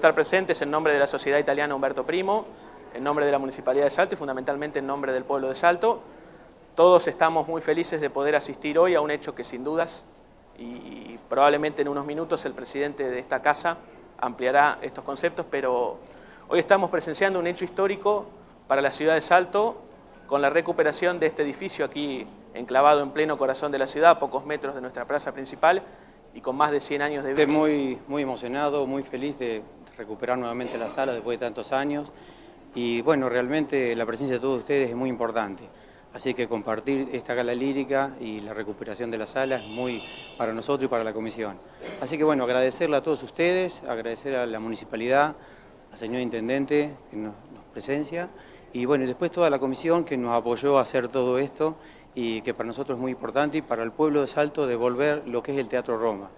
estar presentes en nombre de la Sociedad Italiana Humberto Primo, en nombre de la Municipalidad de Salto y fundamentalmente en nombre del pueblo de Salto. Todos estamos muy felices de poder asistir hoy a un hecho que sin dudas, y probablemente en unos minutos el presidente de esta casa ampliará estos conceptos, pero hoy estamos presenciando un hecho histórico para la ciudad de Salto con la recuperación de este edificio aquí enclavado en pleno corazón de la ciudad, a pocos metros de nuestra plaza principal y con más de 100 años de vida. Estoy muy, muy emocionado, muy feliz de recuperar nuevamente la sala después de tantos años y bueno, realmente la presencia de todos ustedes es muy importante. Así que compartir esta gala lírica y la recuperación de la sala es muy para nosotros y para la comisión. Así que bueno, agradecerle a todos ustedes, agradecer a la municipalidad, al señor intendente que nos, presencia y bueno, después toda la comisión que nos apoyó a hacer todo esto y que para nosotros es muy importante y para el pueblo de Salto devolver lo que es el Teatro Roma,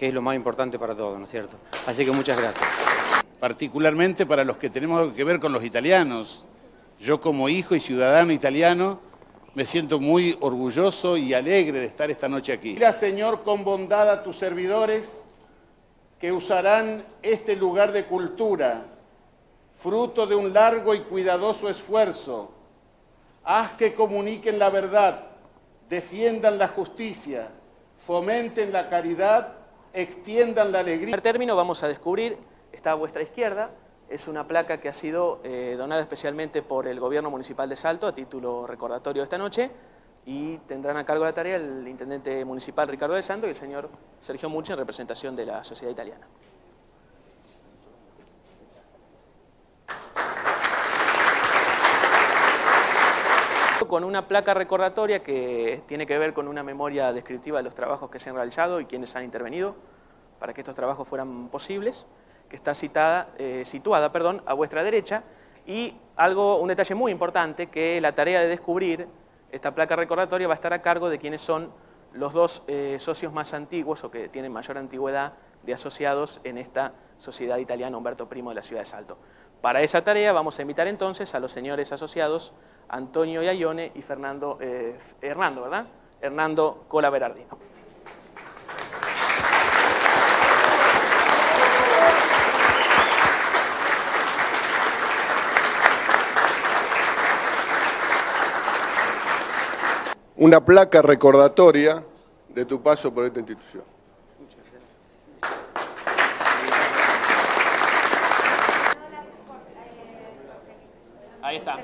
que es lo más importante para todos, ¿no es cierto? Así que muchas gracias. Particularmente para los que tenemos que ver con los italianos. Yo como hijo y ciudadano italiano me siento muy orgulloso y alegre de estar esta noche aquí. Mira, Señor, con bondad a tus servidores que usarán este lugar de cultura, fruto de un largo y cuidadoso esfuerzo, Haz que comuniquen la verdad, defiendan la justicia, fomenten la caridad, extiendan la alegría. En término vamos a descubrir, está a vuestra izquierda, es una placa que ha sido eh, donada especialmente por el Gobierno Municipal de Salto a título recordatorio de esta noche y tendrán a cargo la tarea el Intendente Municipal Ricardo de Santo y el señor Sergio Mucha en representación de la sociedad italiana. Con una placa recordatoria que tiene que ver con una memoria descriptiva de los trabajos que se han realizado y quienes han intervenido para que estos trabajos fueran posibles, que está citada, eh, situada perdón, a vuestra derecha, y algo, un detalle muy importante, que la tarea de descubrir esta placa recordatoria va a estar a cargo de quienes son los dos eh, socios más antiguos o que tienen mayor antigüedad de asociados en esta sociedad italiana Humberto Primo de la ciudad de Salto. Para esa tarea vamos a invitar entonces a los señores asociados Antonio Yayone y Fernando, eh, Hernando, ¿verdad? Hernando Cola. Una placa recordatoria de tu paso por esta institución. Ahí está.